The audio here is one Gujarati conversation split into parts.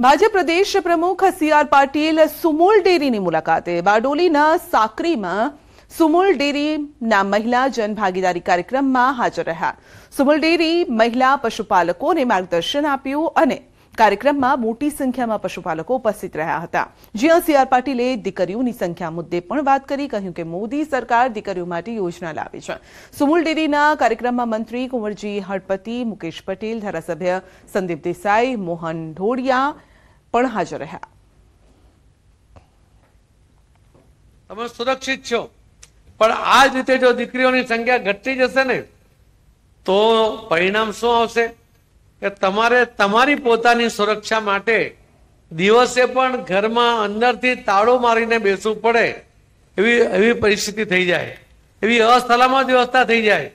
ભાજપ પ્રદેશ પ્રમુખ સી આર પાટીલ સુમુલ ડેરીની મુલાકાતે બારડોલીના સાકરીમાં સુમુલ ડેરીના મહિલા જનભાગીદારી કાર્યક્રમમાં હાજર રહ્યા. સુમુલ ડેરી મહિલા પશુપાલકોને માર્ગદર્શન આપ્યું અને કાર્યક્રમમાં મોટી સંખ્યામાં પશુપાલકો ઉપસ્થિત રહ્યા હતા. જ્યાં સી આર પાટીલે દીકરીઓની સંખ્યા મુદ્દે પણ વાત કરી, કહ્યું કે મોદી સરકાર દીકરીઓ માટે યોજના લાવી છે. સુમુલ ડેરીના કાર્યક્રમમાં મંત્રી કુંવરજી હળપતિ મુકેશ પટેલ, ધારાસભ્ય સંદીપ દેસાઈ, મોહન ઢોડિયા પણ હાજર રહ્યા. તમે સુરક્ષિત છો. પણ આ રીતે જો દીકરીઓની સંખ્યા ઘટતી જશે ને, તો પરિણામ શું આવશે? કે તમારે તમારી પોતાની સુરક્ષા માટે દિવસે પણ ઘરમાં અંદરથી તાળો મારીને બેસવું પડે એવી એવી પરિસ્થિતિ થઈ જાય. એવી અસલામત વ્યવસ્થા થઈ જાય.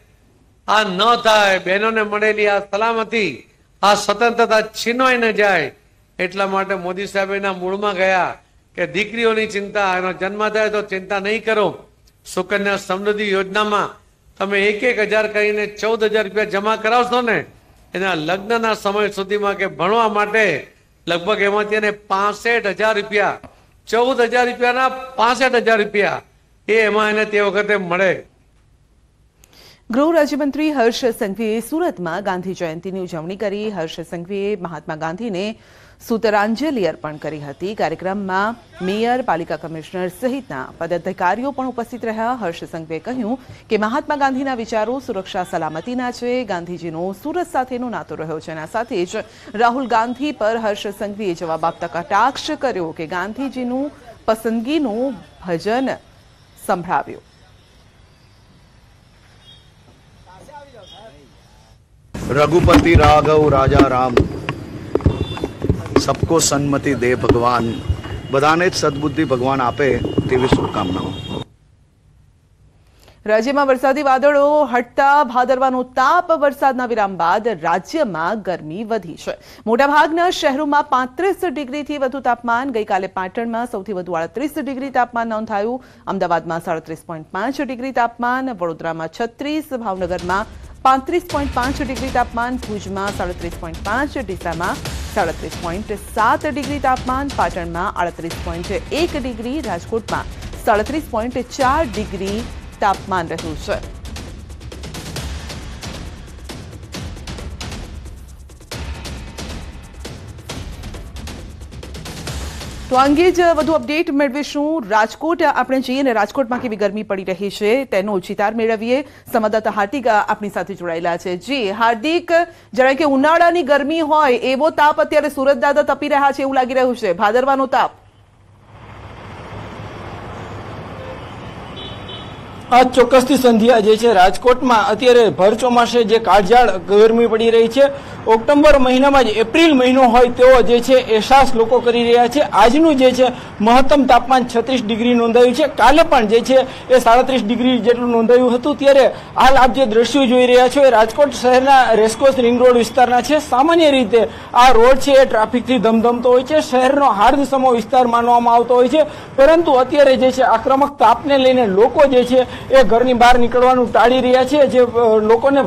આ ન થાય, બહેનોને મળેલી આ સલામતી, આ સ્વતંત્રતા છીનવાઈ ન જાય. એટલા માટે મોદી સાહેબ એના મૂળમાં ગયા કે દીકરીઓની ચિંતા, એનો જન્મ થાય તો ચિંતા નહીં કરો. સુકન્યા સમૃદ્ધિ યોજનામાં તમે એક એક હજાર કરીને ચૌદ હજાર રૂપિયા જમા કરાવશો ને એના લગ્નના સમય સુધીમાં કે ભણવા માટે લગભગ એમાંથી એને પાસઠ હજાર રૂપિયા, ચૌદ હજાર રૂપિયાના પાસઠ હજાર રૂપિયા એ એમાં એને તે વખતે મળે. ગૃહ રાજ્યમંત્રી હર્ષ સંઘવીએ સુરતમાં ગાંધી જયંતિની ઉજવણી કરી. હર્ષ સંઘવીએ મહાત્મા ગાંધીને સૂતરાંજલિ અર્પણ કરી હતી. કાર્યક્રમમાં મેયર, પાલિકા કમિશનર સહિતના પદાધિકારીઓ પણ ઉપસ્થિત રહ્યા. હર્ષ સંઘવીએ કહ્યું કે મહાત્મા ગાંધીના વિચારો સુરક્ષા સલામતીના છે. ગાંધીજીનો સુરત સાથેનો નાતો રહ્યો છે. એના સાથે જ રાહુલ ગાંધી પર હર્ષ સંઘવીએ જવાબ આપતા કટાક્ષ કર્યો કે ગાંધીજીનું પસંદગીનું ભજન સંભળાવ્યું. રઘુપતિ राघव રાજા રામ સબકો સન્મતિ દે ભગવાન બધાને જ સદબુદ્ધિ ભગવાન આપે તેવી શુભકામનાઓ રાજ્યમાં વરસાદી વાદળો હટતા ભાદરવાનો તાપ વરસાદના વિરામ બાદ રાજ્યમાં ગરમી વધી છે. મોટાભાગના શહેરોમાં પાંત્રીસ ડિગ્રીથી વધુ તાપમાન, ગઈકાલે પાટણમાં સૌથી વધુ આડત્રીસ ડિગ્રી તાપમાન નોંધાયું. અમદાવાદમાં સાડત્રીસ પોઈન્ટ પાંચ ડિગ્રી તાપમાન, વડોદરામાં છત્રીસ, ભાવનગરમાં પાંત્રીસ પોઈન્ટ પાંચ ડિગ્રી તાપમાન, ભુજમાં સાડત્રીસ પોઈન્ટ પાંચ, ડીસામાં સાડત્રીસ પોઈન્ટ સાત ડિગ્રી તાપમાન, પાટણમાં આડત્રીસ પોઈન્ટ એક ડિગ્રી, રાજકોટમાં સાડત્રીસ પોઈન્ટ ચાર ડિગ્રી તાપમાન રહ્યું છે. તો અંગે જ વધુ અપડેટ મેળવીશું રાજકોટ. આપણે જઈએ અને રાજકોટમાં કેવી ગરમી પડી રહી છે, તેનો ઉચિતાર મેળવીએ. સંવાદદાતા હાર્દિક આપણી સાથે જોડાયેલા છે. જી, હાર્દિક જાણે કે ઉનાળાની ગરમી હોય એવો તાપ અત્યારે સુરત દાદા તપી રહ્યા છે એવું લાગી રહ્યું છે. ભાદરવાનો તાપ. આ ચોક્કસથી સંધ્યા જે છે રાજકોટમાં અત્યારે ભર ચોમાસે જે કાળઝાળ ગરમી પડી રહી છે, ઓક્ટોબર મહિનામાં જ એપ્રિલ મહિનો હોય તેવો જે છે અહેસાસ લોકો કરી રહ્યા છે. આજનું જે છે મહત્તમ તાપમાન છત્રીસ ડિગ્રી નોંધાયું છે. કાલે પણ જે છે એ સાડત્રીસ ડિગ્રી જેટલું નોંધાયું હતું. ત્યારે હાલ આપ જે દ્રશ્યો જોઈ રહ્યા છો એ રાજકોટ શહેરના રેસકોસ રિંગ રોડ વિસ્તારના છે. સામાન્ય રીતે આ રોડ છે એ ટ્રાફિકથી ધમધમતો હોય છે. શહેરનો હાર્દ સમો વિસ્તાર માનવામાં આવતો હોય છે. પરંતુ અત્યારે જે છે આક્રમક તાપને લઈને લોકો જે છે એ ઘરની બહાર નીકળવાનું ટાળી રહ્યા છે. જે લોકોને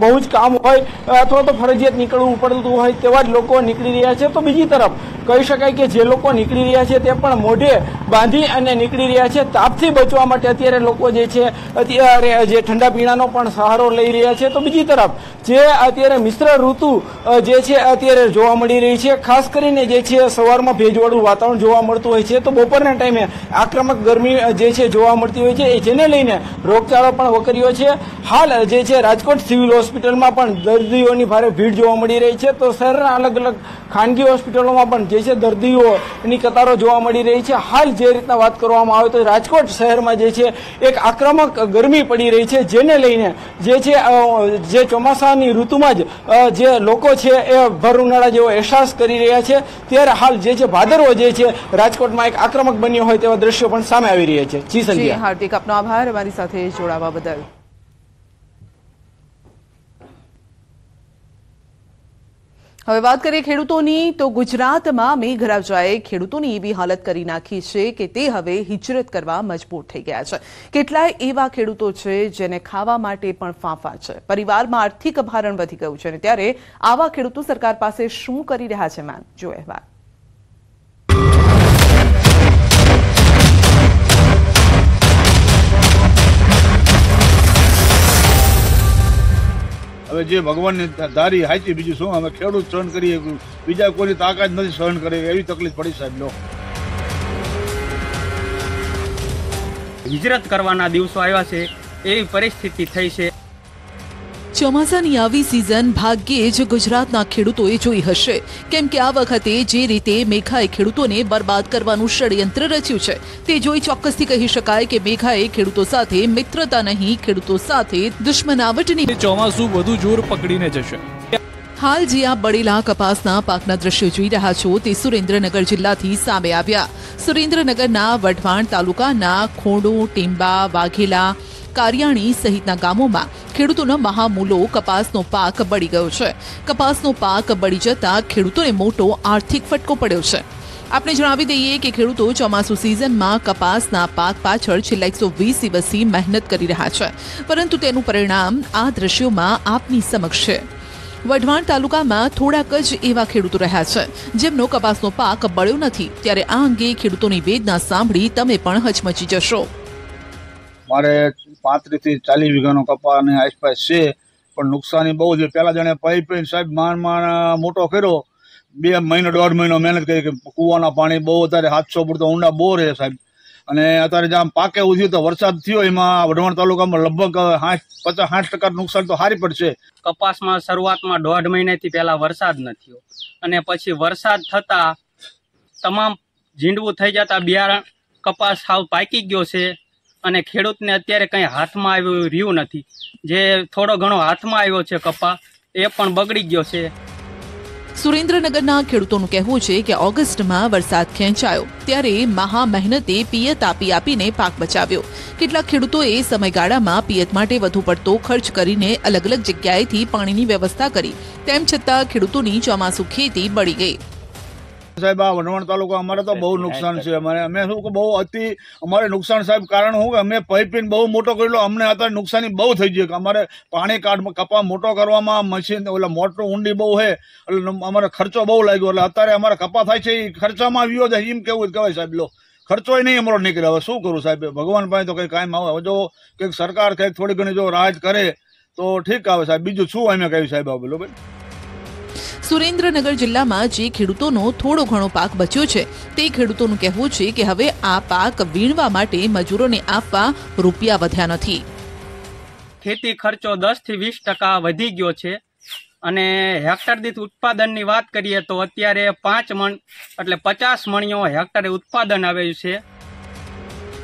બહુ જ કામ હોય, અથવા તો ફરજિયાત નીકળવું પડતું હોય તેવા જ લોકો નીકળી રહ્યા છે. તો બીજી તરફ, કહી શકાય કે જે લોકો નીકળી રહ્યા છે તે પણ મોઢે બાંધી અને નીકળી રહ્યા છે. તાપથી બચવા માટે અત્યારે લોકો જે છે, અત્યારે જે ઠંડા પીણાનો પણ સહારો લઈ રહ્યા છે. તો બીજી તરફ, જે અત્યારે મિશ્ર ઋતુ જે છે અત્યારે જોવા મળી રહી છે. ખાસ કરીને જે છે સવારમાં ભેજવાળું વાતાવરણ જોવા મળતું હોય છે. તો બપોરના ટાઈમે આક્રમક ગરમી જે છે જોવા મળતી હોય છે. જેને લઈને રોગચાળો પણ વકર્યો છે. હાલ જે છે રાજકોટ સિવિલ હોસ્પિટલમાં પણ દર્દીઓની ભારે ભીડ જોવા મળી રહી છે. તો શહેરના અલગ અલગ ખાનગી હોસ્પિટલોમાં પણ જે છે દર્દીઓની કતારો જોવા મળી રહી છે. હાલ જે રીતના વાત કરવામાં આવે તો રાજકોટ શહેરમાં જે છે એક આક્રમક ગરમી પડી રહી છે. જેને લઈને જે છે જે ચોમાસાની ઋતુમાં જ જે લોકો છે એ ભર ઉનાળા જેવો અહેસાસ કરી રહ્યા છે. ત્યારે હાલ જે છે ભાદરવો જે છે રાજકોટમાં એક આક્રમક બન્યો હોય તેવા દ્રશ્યો પણ સામે આવી રહ્યા છે. જી, સંધ્યા. હાર્દિક આપનો આભાર. અમારી સાથે જોડાવા બદલ. હવે વાત કરીએ ખેડૂતોની, તો ગુજરાતમાં મેઘરાજાએ ખેડૂતોની એવી હાલત કરી નાખી છે કે તે હવે હિજરત કરવા મજબૂર થઈ ગયા છે. કેટલાય એવા ખેડૂતો છે જેને ખાવા માટે પણ ફાંફા છે. પરિવારમાં આર્થિક ભારણ વધી ગયું છે અને ત્યારે આવા ખેડૂતો સરકાર પાસે શું કરી રહ્યા છે મેમ જો અહેવાલ. હવે જે ભગવાનની ધારી હાચી બીજું શું? અમે ખેડૂત સહન કરીએ, બીજા કોઈની તાકાત નથી સહન કરે એવી તકલીફ પડી સાહેબ, લો. હિજરત કરવાના દિવસો આવ્યા છે, એવી પરિસ્થિતિ થઈ છે. ચોમાસાની આવી સિઝન ભાગ્યે જ ગુજરાતના ખેડૂતોએ જોઈ હશે. કેમ કે આ વખતે જે રીતે મેઘાએ ખેડૂતોને બરબાદ કરવાનું ષડયંત્ર રચ્યું છે તે જોઈ ચોક્કસથી કહી શકાય કે મેઘાએ ખેડૂતો સાથે મિત્રતા નહીં ખેડૂતો સાથે દુશ્મનાવટની ચોમાસું વધુ જોર પકડીને જશે. હાલ જે આ બળેલા કપાસના પાકના દ્રશ્યો જોઈ રહ્યા છો તે સુરેન્દ્રનગર જિલ્લાથી સામે આવ્યા. સુરેન્દ્રનગરના વઢવાણ તાલુકાના ખોડો ટીંબા વાઘેલા કારિયાણી સહિતના ગામોમાં ખેડૂતોના મહામૂલો કપાસનો પાક બળી ગયો છે. કપાસનો પાક બળી જતા ખેડૂતોને મોટો આર્થિક ફટકો પડ્યો છે. આપણે જણાવી દઈએ કે ખેડૂતો ચોમાસુ સિઝનમાં કપાસના પાક પાછળ છેલ્લા એકસો વીસ દિવસથી મહેનત કરી રહ્યા છે. પરંતુ તેનું પરિણામ આ દ્રશ્યોમાં આપની સમક્ષ છે. વઢવાણ તાલુકામાં થોડાક જ એવા ખેડૂતો રહ્યા છે, જેમનો કપાસનો પાક બળ્યો નથી. ત્યારે આ અંગે ખેડૂતોની વેદના સાંભળી તમે પણ હચમચી જશો. મારે પાંત્રીસથી ચાલીસ વીઘાનો કપાની આસપાસ છે. પણ નુકસાની બહુ છે. પેલા જણે પાઇપ સાહેબ માંડ માંડ મોટો કર્યો. બે મહિનો, દોઢ મહિનો મહેનત કરી કે કૂવાના પાણી બહુ અત્યારે સાતસો ફૂટ તો ઊંડા બોર છે સાહેબ. અને અત્યારે જ્યાં પાકે ઉધ્યું તો વરસાદ થયો એમાં વઢવાણ તાલુકામાં લગભગ સાઠ, પચાસ, સાઠ ટકા નુકસાન તો સારી પડશે કપાસમાં શરૂઆતમાં દોઢ મહિનાથી પહેલાં વરસાદ ન થયો. અને પછી વરસાદ થતા તમામ ઝીંડવું થઈ જતા બિયારણ કપાસ સાવ પાકી ગયો છે. અને ખેડૂતને અત્યારે કંઈ હાથમાં આવ્યું રહ્યું નથી. જે થોડો ઘણો હાથમાં આવ્યો છે કપા, એ પણ બગડી ગયો છે. સુરેન્દ્રનગરના ખેડૂતોનું કહેવું છે કે ઓગસ્ટમાં વરસાદ ખેંચાયો. ત્યારે મહા મહેનતે પિયત આપી આપીને પાક બચાવ્યો. કેટલાક ખેડૂતોએ સમયગાળામાં પિયત માટે વધુ પડતો ખર્ચ કરીને અલગ અલગ જગ્યાએથી પાણીની વ્યવસ્થા કરી. તેમ છતાં ખેડૂતોની ચોમાસુ ખેતી બળી ગઈ. સાહેબ આ વઢવાણ તાલુકા અમારે તો બહુ નુકસાન છે. અમારે અમે શું કે બહુ અતિ અમારે નુકસાન સાહેબ કારણ શું કે અમે પૈપીન બહુ મોટો કરેલો અમને અત્યારે નુકસાની બહુ થઈ ગઈ કે અમારે પાણી કાઢ કપા મોટો કરવામાં મશીન ઓલા મોટો ઊંડી બહુ છે એટલે અમારે ખર્ચો બહુ લાગ્યો. એટલે અત્યારે અમારે કપા થાય છે એ ખર્ચામાં આવ્યો છે એમ કેવું કહેવાય સાહેબ લો. ખર્ચો નહીં અમારો નીકળે. હવે શું કરું સાહેબ? ભગવાન પાસે તો કંઈ કાયમ આવે. જો કંઈક સરકાર કંઈક થોડી ઘણી જો રાહત કરે તો ઠીક આવે સાહેબ. બીજું શું અમે કહ્યું સાહેબ હવે બોલો ભાઈ? સુરેન્દ્રનગર જિલ્લામાં જે ખેડૂતોનો થોડો ઘણો પાક બચ્યો છે, તે ખેડૂતોનું કહેવું છે કે હવે આ પાક વીણવા માટે મજૂરોને આપવા રૂપિયા વધ્યા નથી. ખેતી ખર્ચો દસથી વીસ ટકા વધી ગયો છે અને હેક્ટર દીઠ ઉત્પાદનની વાત કરીએ તો અત્યારે પાંચ મણ, એટલે પચાસ મણીઓ હેક્ટરે ઉત્પાદન આવેલું છે.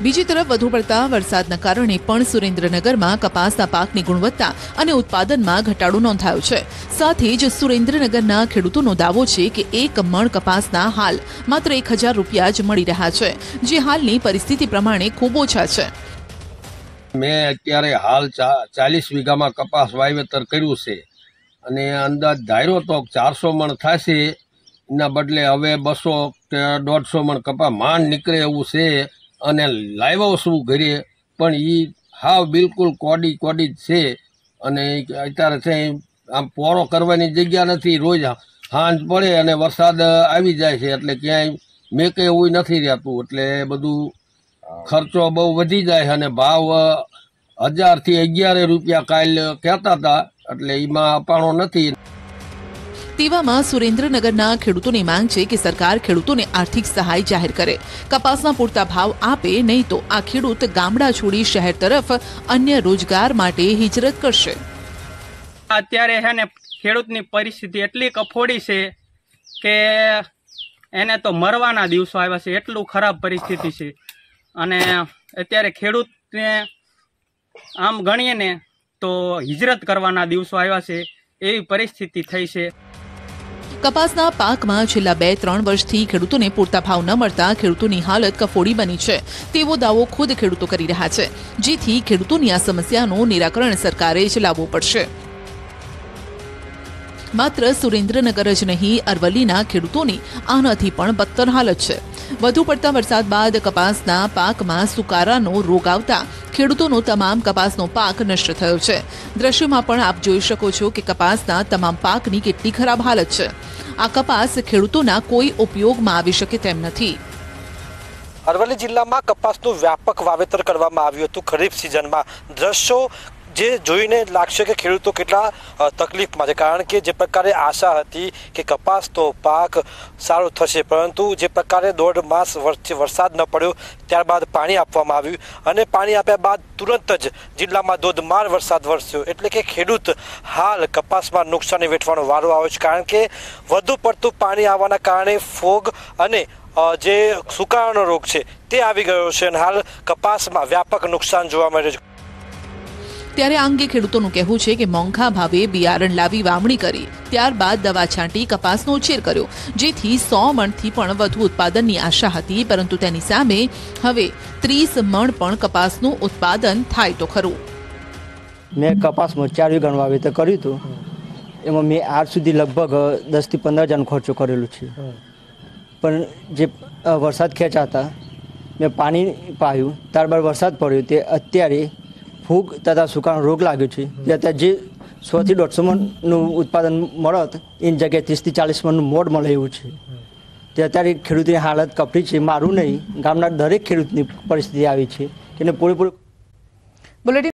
બીજી તરફ વધુ પડતા વરસાદના કારણે પણ સુરેન્દ્રનગરમાં કપાસના પાકની ગુણવત્તા અને ઉત્પાદનમાં ઘટાડો નોંધાયો છે. સાથે જ સુરેન્દ્રનગરના ખેડૂતોનો દાવો છે કે એક મણ કપાસના હાલ માત્ર એક હજાર રૂપિયા જ મળી રહ્યા છે, જે હાલની પરિસ્થિતિ પ્રમાણે ખૂબ ઓછા છે. મેં અત્યારે હાલ ચાલીસ વીઘામાં કપાસ વાવેતર કર્યું છે અને અંદાજ ધાર્યો તો ચારસો મણ થશે, એના બદલે હવે બસો કે દોઢસો મણ કપા, માંડ નીકળે એવું છે. અને લાવ્યો શું ઘરે પણ એ હાવ બિલકુલ કોડી કોડી જ છે. અને અત્યારે છે આમ પોરો કરવાની જગ્યા નથી. રોજ હાંજ પડે અને વરસાદ આવી જાય છે. એટલે ક્યાંય મેકે એવું નથી રહેતું. એટલે બધું ખર્ચો બહુ વધી જાય અને ભાવ હજારથી અગિયાર રૂપિયા કાલ કહેતા હતા. એટલે એમાં અપાણો નથી. તેવામાં સુરેન્દ્રનગરના ખેડૂતોની માંગ છે કે સરકાર ખેડૂતોને આર્થિક સહાય જાહેર કરે. કપાસના પૂરતા ભાવ આપે નહીં તો આ ખેડૂત ગામડા છોડી શહેર તરફ અન્ય રોજગાર માટે હિજરત કરશે. અત્યારે હે ને ખેડૂતની પરિસ્થિતિ એટલી કફોડી છે કે એને તો મરવાના દિવસો આવ્યા છે, એટલું ખરાબ પરિસ્થિતિ છે. અને અત્યારે ખેડૂતને આમ ગણીએ ને તો હિજરત કરવાના દિવસો આવ્યા છે, એવી પરિસ્થિતિ થઈ છે. કપાસના પાકમાં છેલ્લા બે, ત્રણ વર્ષથી ખેડૂતોને પૂરતા ભાવ ન મળતા ખેડૂતોની હાલત કફોડી બની છે. તેવો દાવો ખુદ ખેડૂતો કરી રહ્યા છે. જેથી ખેડૂતોની આ સમસ્યાનું નિરાકરણ સરકારે જ લાવવું પડશે. માત્ર સુરેન્દ્રનગર જ નહીં, અરવલ્લીના ખેડૂતોની આનાથી પણ બદતર હાલત છે. વધુ પડતા વરસાદ બાદ કપાસના પાકમાં સુકારાનો રોગ આવતા ખેડૂતોનો તમામ કપાસનો પાક નષ્ટ થયો છે. દ્રશ્યમાં પણ આપ જોઈ શકો છો કે કપાસના તમામ પાકની કેટલી ખરાબ હાલત છે. આ કપાસ ખેડૂતોના કોઈ ઉપયોગમાં આવી શકે તેમ નથી. અરવલ્લી જિલ્લામાં કપાસનું વ્યાપક વાવેતર કરવામાં આવ્યું હતું. ખરીફ સિઝનમાં દ્રશ્યો જે જોઈને લાગશે કે ખેડૂતો કેટલા તકલીફમાં છે. કારણ કે જે પ્રકારે આશા હતી કે કપાસનો પાક સારો થશે, પરંતુ જે પ્રકારે દોઢ માસ વરસાદ ન પડ્યો, ત્યારબાદ પાણી આપવામાં આવ્યું અને પાણી આપ્યા બાદ તુરંત જ જિલ્લામાં ધોધમાર વરસાદ વરસ્યો. એટલે કે ખેડૂત હાલ કપાસમાં નુકસાની વેઠવાનો વારો આવ્યો છે. કારણ કે વધુ પડતું પાણી આવવાના કારણે ફોગ અને જે સુકારાનો રોગ છે તે આવી ગયો છે અને હાલ કપાસમાં વ્યાપક નુકસાન જોવા મળ્યું છે. ત્યારે આ અંગે ખેડૂતોનું કહેવું છે કે મોંઘા ભાવે બિયારણ લાવી વાવણી કરી ત્યારબાદ દવા છાંટી કપાસનો ઉછેર કર્યો જેથી સો મણથી પણ વધુ ઉત્પાદનની આશા હતી પરંતુ તેની સામે હવે ત્રીસ મણ પણ કપાસનું ઉત્પાદન થાય તો ખરું. મેં કપાસમાં ચાર વીઘાનું વાવેતર કર્યું હતું. એમાં મેં આજ સુધી લગભગ દસથી પંદર હજારનો ખર્ચો કરેલો છે. પણ જે વરસાદ ખેંચાતા મેં પાણી પાયું ત્યારબાદ વરસાદ પડ્યો તે અત્યારે ફૂગ તથા સુકાનો રોગ લાગ્યો છે. જે અત્યારે જે સોથી દોઢસો મણનું ઉત્પાદન મળત, એની જગ્યાએ ત્રીસથી ચાલીસ મણનું મોડ મળે એવું છે. તે અત્યારે ખેડૂતની હાલત કપરી છે, મારું નહીં. ગામના દરેક ખેડૂતની પરિસ્થિતિ આવી છે. કે પૂરેપૂરું